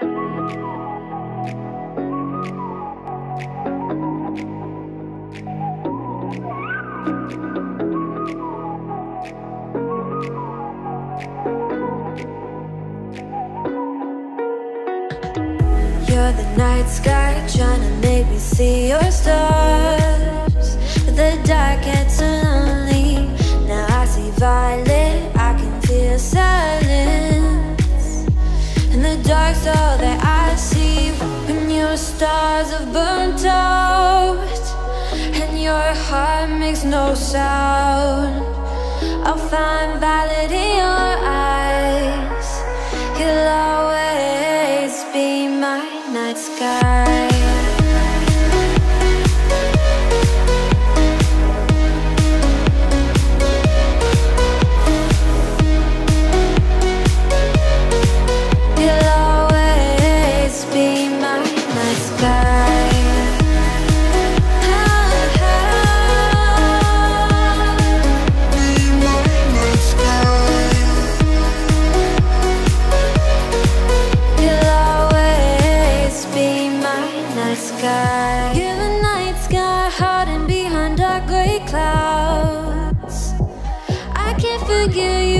You're the night sky trying to make me see your stars. All that I see when your stars have burnt out. And your heart makes no sound. I'll find violet in your eyes. You'll always be my night sky. Sky. The night sky hiding behind dark gray clouds. I can't figure you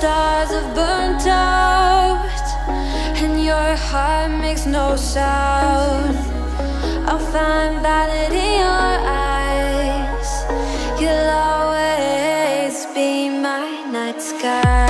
stars have burnt out And your heart makes no sound. I'll find vanity in your eyes. You'll always be my night sky.